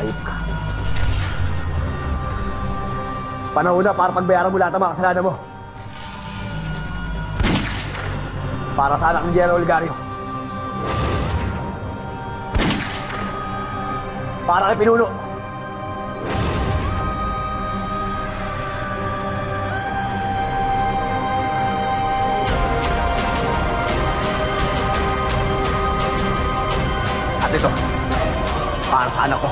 Ayop ka. Panahon na para pagbayaran mo lahat ang mga kasalanan mo. Para sa anak ni Jero Oligario. Para kay Pinuno. Pinuno. ito. Para sa anak ko.